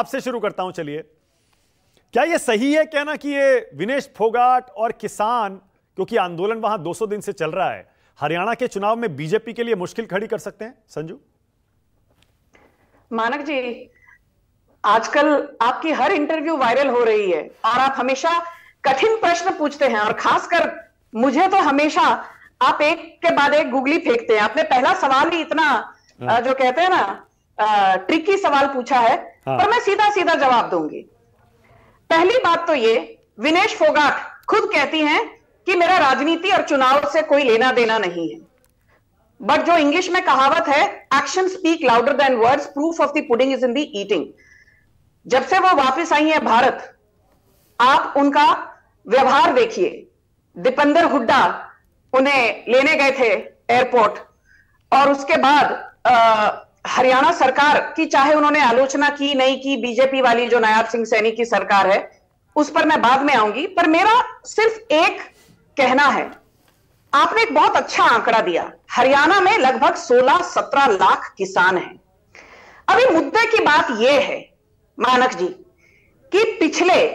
अब से शुरू करता हूँ चलिए। क्या यह सही है कहना कि ये विनेश फोगाट और किसान क्योंकि आंदोलन वहाँ 200 दिन से चल रहा है हरियाणा के चुनाव में बीजेपी के लिए मुश्किल खड़ी कर सकते हैं? संजू? मानक जी आजकल आपकी हर इंटरव्यू वायरल हो रही है और आप हमेशा कठिन प्रश्न पूछते हैं और खासकर मुझे तो हमेशा आप एक के बाद एक गुगली फेंकते हैं। आपने पहला सवाल ही इतना हाँ। जो कहते हैं ना ट्रिकी सवाल पूछा है हाँ। पर मैं सीधा सीधा जवाब दूँगी। पहली बात तो ये विनेश फोगाट खुद कहती हैं कि मेरा राजनीति और चुनाव से कोई लेना देना नहीं है। बट जो इंग्लिश में कहावत है action speak louder than words proof of the pudding is in the eating जब से वो वापस आई है भारत आप उनका व्यवहार देखिए। दीपेंद्र हुड्डा उन्हें लेने गए थे एयरपोर्ट और उसके बाद हरियाणा सरकार की, चाहे उन्होंने आलोचना की नहीं की, बीजेपी वाली जो नायाब सिंह सैनी की सरकार है, उस पर मैं बाद में आऊँगी, पर मेरा सिर्फ़ एक कहना है। आपने एक बहुत अच्छा आंकड़ा दिया। हरियाणा में लगभग 16-17 लाख किसान हैं। अभी मुद्दे की बात यह है, मानक जी, कि पिछले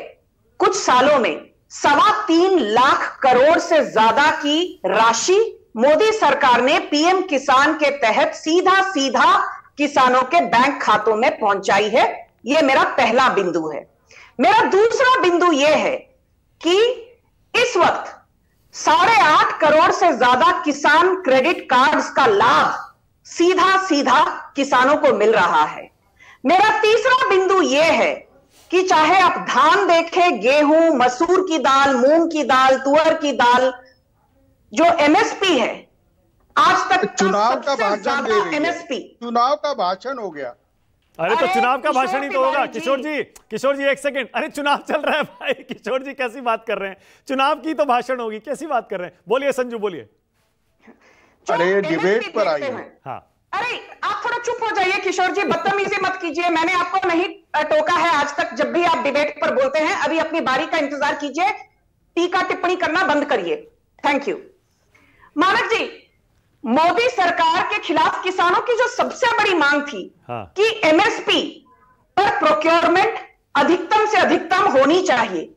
कुछ सालों में सवा तीन लाख करोड़ से ज़्यादा की राशि मोदी सरकार ने पीएम किसान के तहत सीधा सीधा किसानों के बैंक खातों में पहुंचाई है। यह मेरा पहला बिंदु है। मेरा दूसरा बिंदु यह है कि इस वक्त साढ़े आठ करोड़ से ज़्यादा किसान क्रेडिट कार्ड्स का लाभ सीधा सीधा किसानों को मिल रहा है। मेरा तीसरा बिंदु यह है कि चाहे आप धान देखें, गेहूँ, मसूर की दाल, मूंग की दाल, तुअर की दाल जो एमएसपी है आज तक चुनाव का भाषण एमएसपी चुनाव का भाषण हो गया। अरे तो चुनाव का भाषण ही तो होगा। किशोर जी किशोर जी एक सेकंड अरे चुनाव चल रहा है भाई। किशोर जी कैसी बात कर रहे हैं? चुनाव की तो भाषण होगी। कैसी बात कर रहे हैं? बोलिए संजू बोलिए। अरे डिबेट पर आइए। हाँ। अरे आप थोड़ा चुप हो जाइए किशोर जी बदतमीजी मत कीजिए। मैंने आपको नहीं टोका है आज तक जब भी आप डिबेट पर बोलते हैं। अभी अपनी बारी का इंतज़ार कीजिए। टीका टिप्पणी करना बंद करिए। थैंक यू मानक जी मोदी सरकार के खिलाफ किसानों की जो सबसे बड़ी मांग थी हाँ। कि एमएसपी पर प्रोक्योरमेंट अधिकतम से अधिकतम होनी चाहिए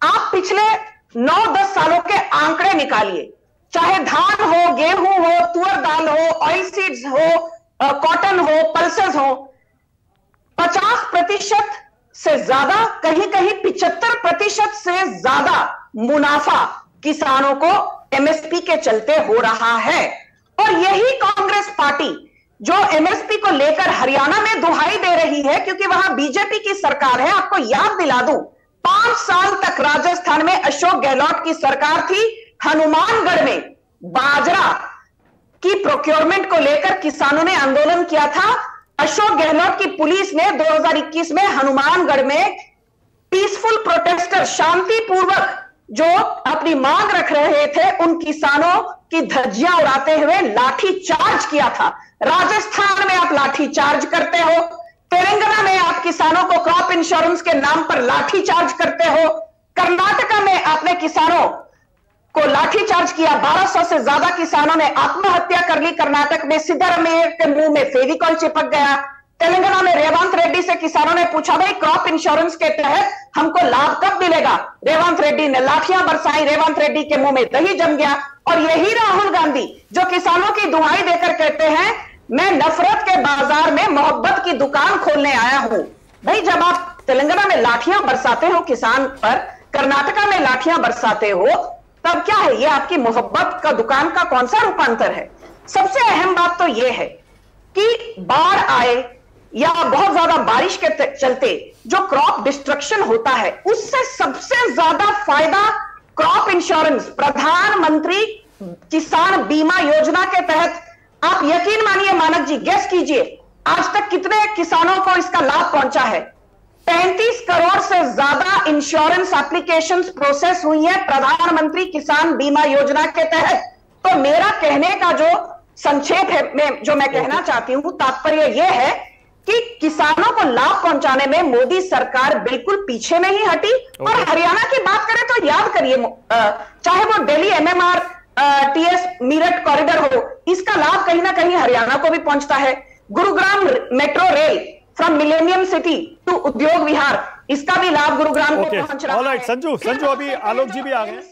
आप पिछले 9-10 सालों के आंकड़े निकालिए चाहे धान हो गेहूँ हो तुअर दाल हो ऑयल सीड्स हो कॉटन हो पल्सेस हो 50 प्रतिशत से ज़्यादा कहीं कहीं पिछहत्तर प्रतिशत से ज़्यादा मुनाफा किसानों को एमएसपी के चलते हो रहा है। और यही कांग्रेस पार्टी जो एमएसपी को लेकर हरियाणा में दुहाई दे रही है, क्योंकि वहाँ बीजेपी की सरकार है, आपको याद दिला दूँ, पाँच साल तक राजस्थान में अशोक गहलोत की सरकार थी, हनुमानगढ़ में बाजरा की प्रोक्योरमेंट को लेकर किसानों ने आंदोलन किया था। अशोक गहलोत की पुलिस ने 2021 में हनुमानगढ़ में पीसफुल प्रोटेस्टर शांतिपूर्वक जो अपनी मांग रख रहे थे, उन किसानों की धज्जियाँ उड़ाते हुए लाठी चार्ज किया था। राजस्थान में आप लाठी चार्ज करते हो, तेलंगाना में आप किसानों को क्रॉप इंश्योरेंस के नाम पर लाठी चार्ज करते हो, कर्नाटका में आपने किसानों को लाठी चार्ज किया 1200 से ज़्यादा किसानों ने आत्महत्या कर ली, कर्नाटक में सिद्धरमैया के मुँह में फेविकॉल चिपक गया। तेलंगाना में रेवंत रेड्डी से किसानों ने पूछा, भाई क्रॉप इंश्योरेंस के तहत हमको लाभ कब मिलेगा? रेवंत रेड्डी ने लाठियाँ बरसाई, रेवंत रेड्डी के मुँह में दही जम गया। और यही राहुल गांधी, जो किसानों की दुहाई देकर कहते हैं, मैं नफरत के बाज़ार में मोहब्बत की दुकान खोलने आया हूँ। भाई, जब आप तेलंगाना में लाठियाँ बरसाते हो किसान पर, कर्नाटका में लाठियाँ बरसाते हो, तब क्या है? ये आपकी मोहब्बत का दुकान का कौन सा रूपांतर है? सबसे अहम बात तो यह है कि बाढ़ आए या बहुत ज़्यादा बारिश के चलते जो क्रॉप डिस्ट्रक्शन होता है उससे सबसे ज़्यादा फ़ायदा क्रॉप इंश्योरेंस प्रधानमंत्री किसान बीमा योजना के तहत। आप यकीन मानिए मानक जी गेस कीजिए आज तक कितने किसानों को इसका लाभ पहुँचा है? 35 करोड़ से ज़्यादा इंश्योरेंस एप्लीकेशंस प्रोसेस हुई है प्रधानमंत्री किसान बीमा योजना के तहत। तो मेरा कहने का जो संक्षेप है मैं जो मैं कहना चाहती हूँ तात्पर्य यह है कि किसानों को लाभ पहुँचाने में मोदी सरकार बिल्कुल पीछे में ही हटी और हरियाणा की बात करें तो याद करिए चाहे वो Delhi MMR TS Meerut corridor हो इसका लाभ कहीं ना कहीं हरियाणा को भी पहुँचता है। Gurugram metro rail from millennium city to Udyog Vihar इसका भी लाभ गुरुग्राम को पहुँच रहा है। संजू संजू अभी आलोक जी भी आ गए।